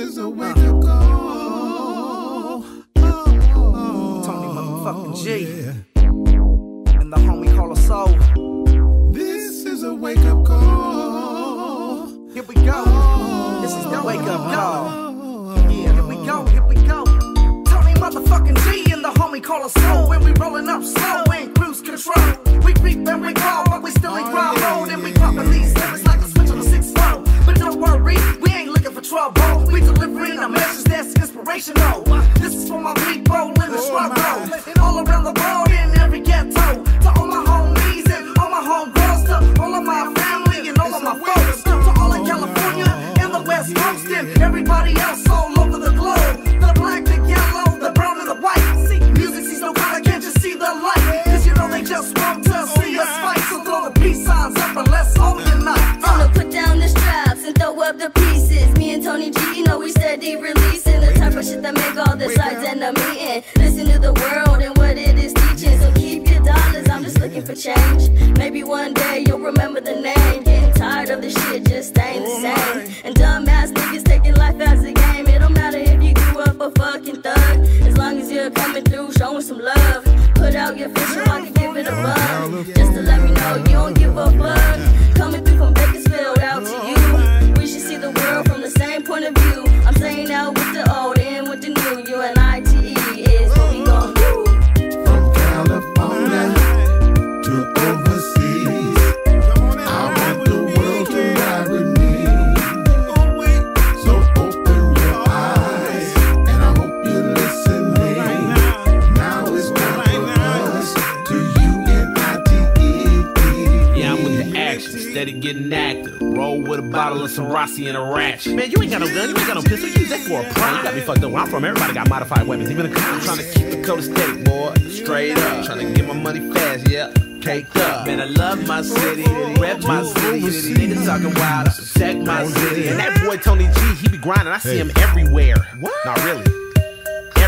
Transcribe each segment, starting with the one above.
is a wake up call. Tony motherfucking G. Oh, and the homie call us soul. This is a wake up call. Here we go. Oh, this is the wake up oh, call. Yeah, here we go, here we go. Tony motherfucking G and the homie call us soul. When we rolling up slow and cruise control. We creep and we crawl, but we still in ground mode. And we poppin' these lyrics we releasing the type of shit that make all the sides end up meeting. Listen to the bottle of some Rossi and a ratchet. Man, you ain't got no gun, you ain't got no pistol. you Use that for a prank. You got me fucked up. Where I'm from, everybody got modified weapons. Even the cops trying to keep the code steady, boy. Straight up, trying to get my money fast, yeah. Caked up. Man, I love my city, rep my city. Niggas talking wild, I protect my city. And that boy Tony G, he be grinding. I see him everywhere. What? Not really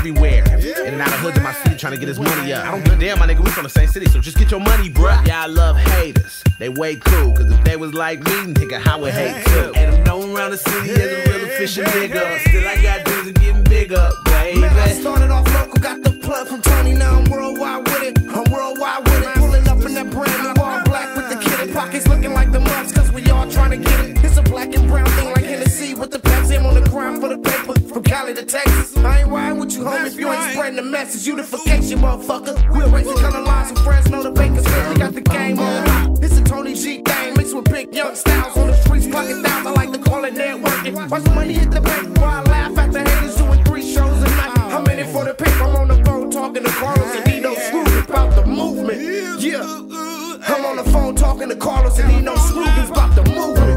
everywhere. In and out of hoods in my city trying to get his money up. I don't give a damn, my nigga. We from the same city, so just get your money, bruh. Yeah, I love haters. They way cool, cause if they was like me, nigga, I would hate too. And I'm known around the city as a real efficient nigga. Still, I got dudes that getting bigger, baby. Man, I started off local, got the plug from Tony, now I'm worldwide with it. I'm worldwide with it. Pulling up in that brand new all black with the kid in pockets looking like the mugs, cause we all trying to get it. It's a black and brown thing like Hennessy with the Pepsi. I'm on the grind for the paper Cali to Texas. I ain't riding with you, homie, if you ain't spreading the message. Unification, motherfucker. We're racing color lines from Fresno to Bakersfield. We got the game on lock. It's a Tony G thing mixed with big young styles on the streets, clocking down. I like to call it networking. Watch the money hit the bank while I laugh at the haters doing three shows a night. I'm in it for the paper. I'm on the phone talking to Carlos and he no screws about the movement. Yeah. I'm on the phone talking to Carlos and he no screws about the movement.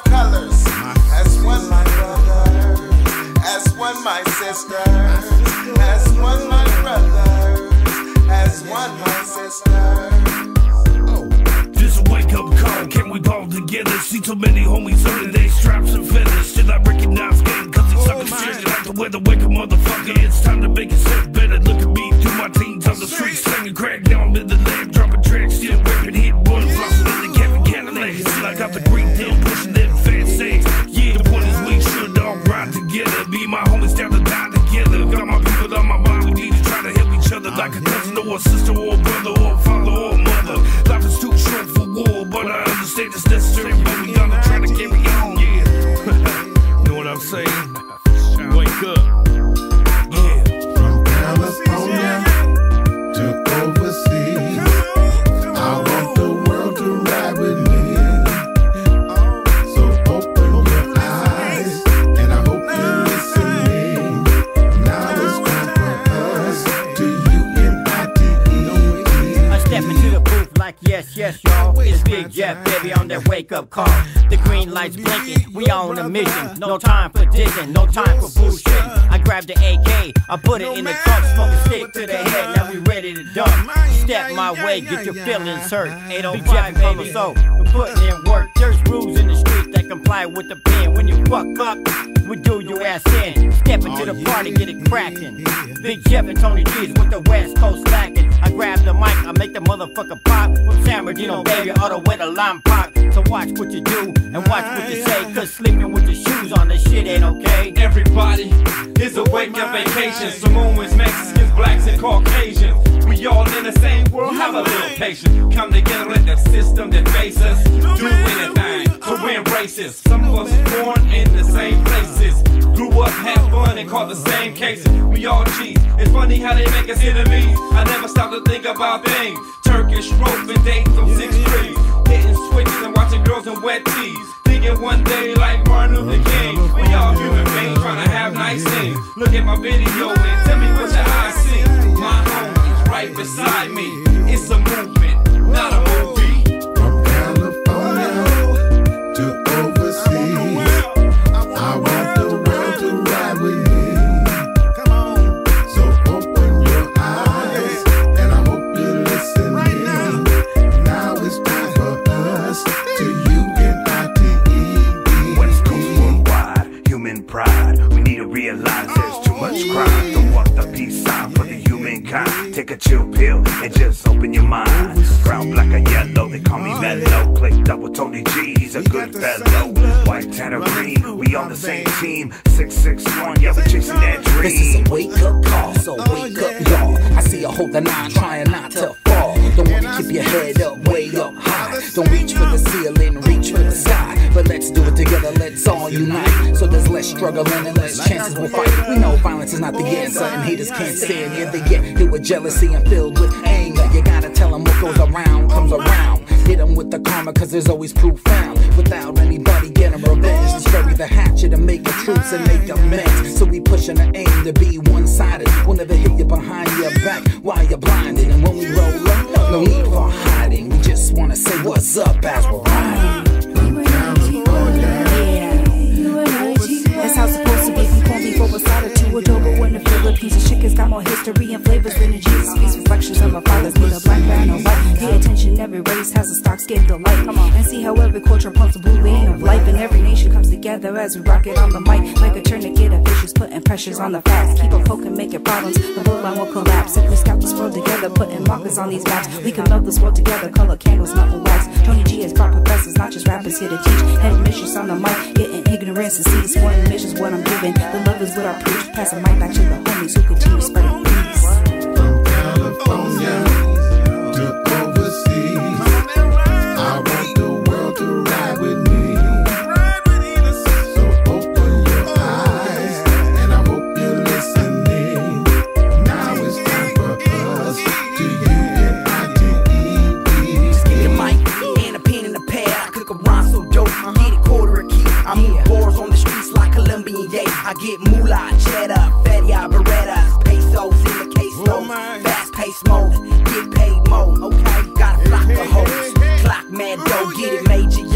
Of colors. As one, my brother. As one, my sister. As one, my brother. As one, my sister. This a wake up call, can we ball together? See too many homies under their straps and feathers. Still I recognize game, cause it's oh, sucking shit. Like the weather, wake up, motherfucker. It's time to make it set better. Look at me through my teens on the streets, slinging crack down in the lab, dropping tracks, sister wake up call. The green lights blinking, we on a mission. No time for dissing, no time for bullshit. I grabbed the AK, I put it in the trunk, smoke a stick to the head, now we ready to dump. Step my way, get your feelings hurt. 805 from us so we're putting in work. There's rules in the streets that comply with the pen. When you fuck up, we do your ass in. Step into the oh, party, get it cracking. Big Jeff and Tony G's with the West Coast lacking. I grab the mic, I make the motherfucker pop. From San Bernardino, baby, all the way to Lime Park. So watch what you do and watch what you say. Cause sleeping with your shoes on, this shit ain't okay. Everybody is a wake up vacation. Samoans, Mexicans, blacks, and Caucasians. We all in the same world, have a little patience. Come together, let the system that face us do anything. We. Some of us born in the same places. Grew up, had fun, and caught the same cases. We all G's. It's funny how they make us enemies. I never stop to think about things. Turkish rope and dating from six trees. Hitting switches and watching girls in wet tees. Thinking one day like Martin Luther King. We all human beings trying to have nice things. Look at my video and tell me what your eyes see. My home is right beside me. It's a movement, not a He's a good fellow. White, tan, or green, we on the same team. 661, yeah, we chasing that This is a wake up call, so oh, wake up, y'all. I see a hold the nine, trying not to fall. Don't wanna keep your head up, way up all unite. So there's less struggling and less chances we'll fight. We know violence is not the answer, and haters can't stand here. They get hit with jealousy and filled with anger. You gotta tell them what goes around comes around. Hit them with the karma, cause there's always proof found. Without anybody getting revenge, just bury the hatchet and make a troops and make amends. So we pushing the aim to be one sided. We'll never hit you behind your back while you're blinded. And when we roll up, no need for hiding. We just wanna say what's up as we're riding. Adobo in the Philippines. The chick has got more history and flavors than the Jesus feast. Reflections of our fathers, neither black, brown, every race has a stock skin delight. Come on, and see how every culture pumps the blue vein of life, and every nation comes together as we rock it on the mic. Like a tourniquet of issues, putting pressures on the facts. Keep on poking, making problems. The blue line will collapse if we scout this world together, putting markers on these maps. We can love this world together, color candles, melting wax. Tony G has brought professors, not just rappers here to teach. Head missions on the mic, getting ignorance and seeds. One mission's what I'm giving. The love is what I preach. Pass the mic back to the homies who continue spreading peace. California get it major,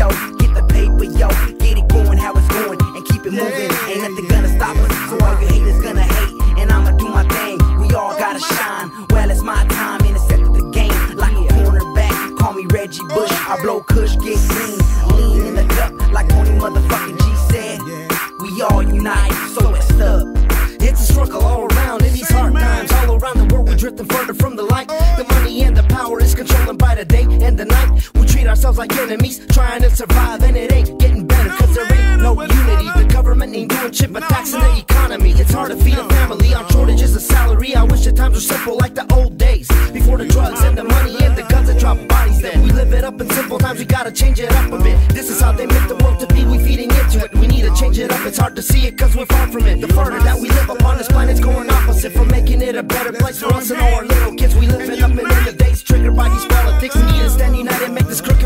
like enemies, trying to survive, and it ain't getting better, cause there ain't no unity. The government ain't doing shit but taxing the economy. It's hard to feed a family on shortages of salary. I wish the times were simple like the old days. Before the drugs and the money and the guns that drop bodies dead. We live it up in simple times, we gotta change it up a bit. This is how they make the world to be, we feeding into it. We need to change it up, it's hard to see it cause we're far from it. The further that we live upon this planet's going opposite from making it a better place for us and all our little kids. We living up in the days triggered by these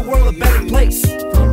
world a better place.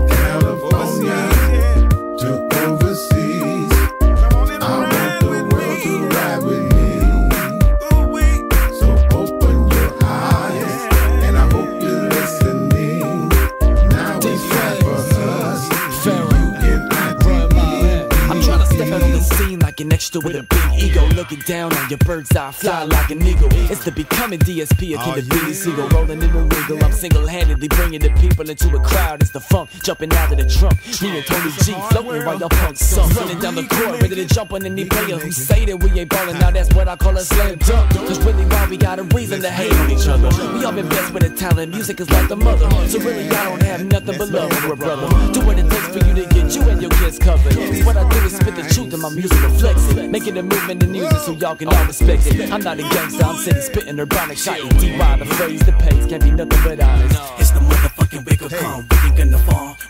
Extra with a big ego. Looking down on your bird's eye, fly like an eagle. It's the becoming DSP akin to Beanie Sigel. Rolling in the regal, I'm single handedly bringing the people into a crowd. It's the funk jumping out of the trunk. Me and Tony G floating while y'all punk sunk. Running down the court, ready to jump on any player who say that we ain't ballin'. Now that's what I call a slam dunk. Cause really, why we got a reason to hate on each other. We all been blessed with a talent, music is like the mother. So really, I don't have nothing but love for a brother. Do what it takes for you to get you and your kids covered. What I do is spit the truth and my music reflects it. Making a movement in music so y'all can all respect it. I'm not a gangster, I'm city spitting urbanic shot. DY the phrase, the pace can't be nothing but honest. It's the motherfucking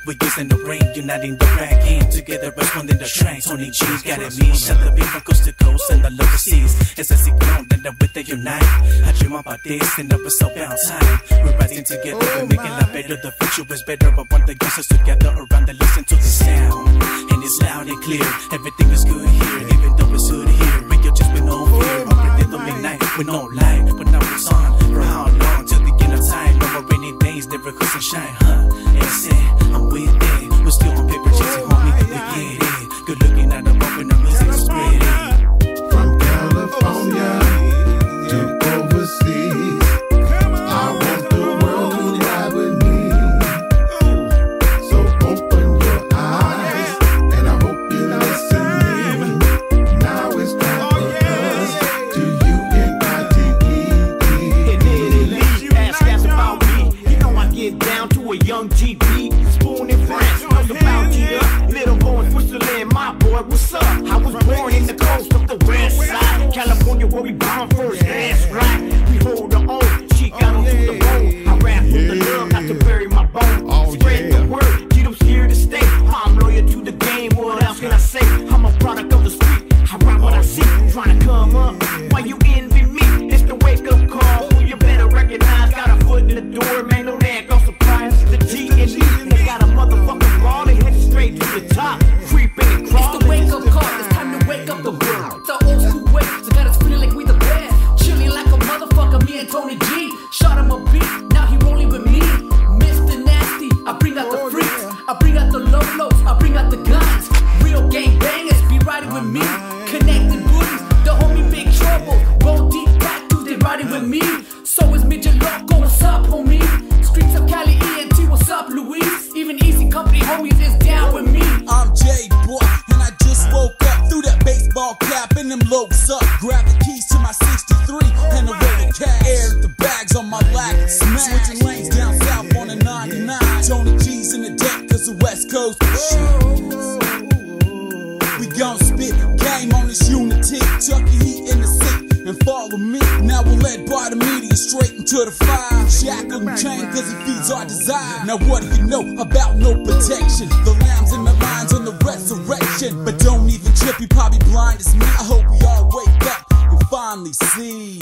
We're using the ring, uniting the rag in together, responding the train. Tony G's got it mean. Shut the beat from coast to coast and the local seas. It's a secret that the with the unite. I dream about this and up so bound time. We're rising together, we're making life better. The future is better, but want the gangsters together around the listen to the sound. And it's loud and clear. Everything is good here, even though it's hood here. Radio just been on fear. Operated the midnight with no light, but now it's on. For how long? More rainy days, never cause sunshine, huh? And say, I'm with it. We're still on paper chasing, young GB. Fire. Shackled and chained cause he feeds our desire. Now what do you know about no protection? The lambs and the lions on the resurrection. But don't even trip, you probably blind as me. I hope we all wake up and finally see.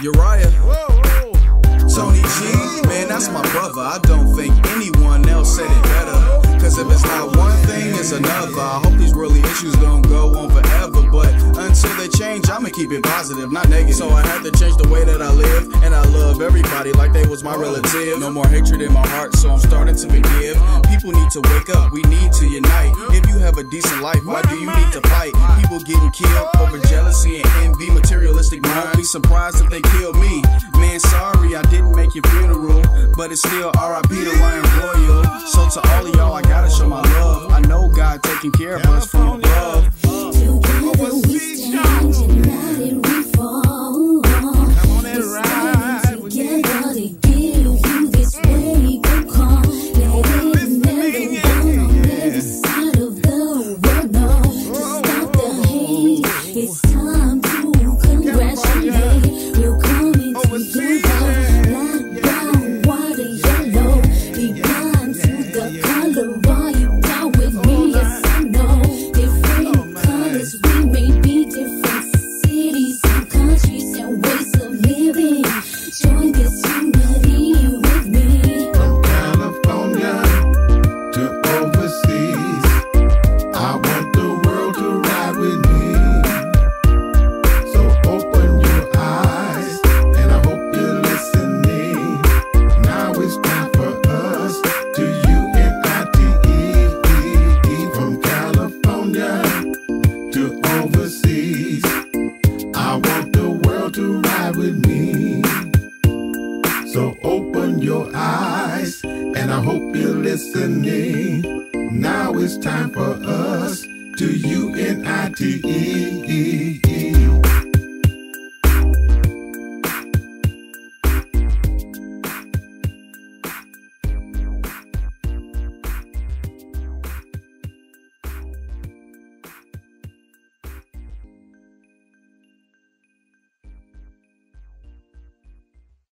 Uriah. whoa Tony G, man, that's my brother. I don't think anyone else said it better. Cause if it's not one thing, it's another. I hope these really issues don't keep it positive, not negative. So I had to change the way that I live. And I love everybody like they was my relative. No more hatred in my heart, so I'm starting to forgive. People need to wake up, we need to unite. If you have a decent life, why do you need to fight? People getting killed over jealousy and envy, materialistic mind. Be surprised if they kill me. Man, sorry, I didn't make your funeral, but it's still RIP to Lion Royal. So to all of y'all, I gotta show my love. I know God taking care of us from above. It's So open your eyes, and I hope you're listening. Now it's time for us to unite.